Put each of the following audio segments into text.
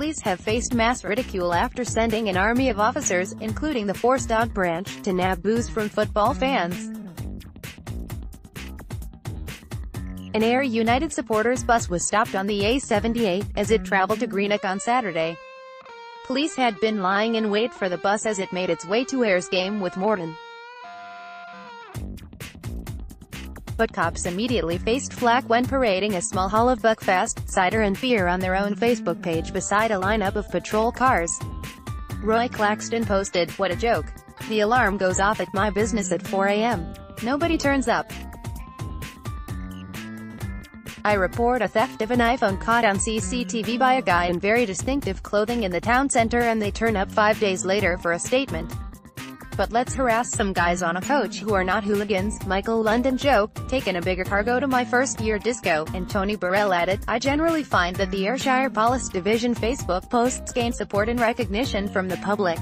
police have faced mass ridicule after sending an army of officers, including the Force Dog branch, to nab booze from football fans. An Ayr United supporters bus was stopped on the A78, as it traveled to Greenock on Saturday. Police had been lying in wait for the bus as it made its way to Ayr's game with Morton. But cops immediately faced flack when parading a small haul of Buckfast, cider and beer on their own Facebook page beside a lineup of patrol cars. Roy Claxton posted, What a joke. The alarm goes off at my business at 4 a.m. Nobody turns up. I report a theft of an iPhone caught on CCTV by a guy in very distinctive clothing in the town center and they turn up five days later for a statement. But let's harass some guys on a coach who are not hooligans, Michael London joked, taking a bigger cargo to my first year disco, and Tony Burrell added, I generally find that the Ayrshire Police Division Facebook posts gain support and recognition from the public.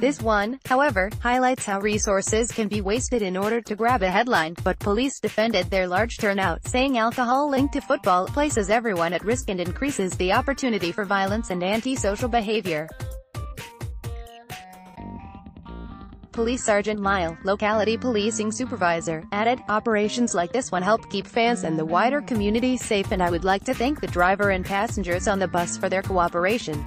This one, however, highlights how resources can be wasted in order to grab a headline, but police defended their large turnout, saying alcohol linked to football places everyone at risk and increases the opportunity for violence and antisocial behavior. Police Sergeant Lyle, locality policing supervisor, added, Operations like this one help keep fans and the wider community safe and I would like to thank the driver and passengers on the bus for their cooperation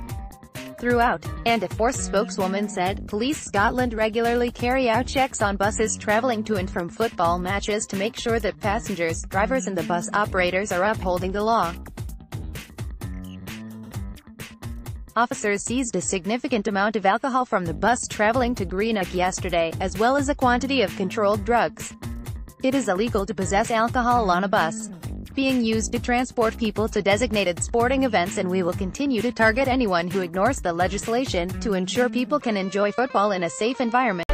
throughout. And a Force spokeswoman said, Police Scotland regularly carry out checks on buses travelling to and from football matches to make sure that passengers, drivers and the bus operators are upholding the law. Officers seized a significant amount of alcohol from the bus traveling to Greenock yesterday, as well as a quantity of controlled drugs. It is illegal to possess alcohol on a bus being used to transport people to designated sporting events and we will continue to target anyone who ignores the legislation, to ensure people can enjoy football in a safe environment.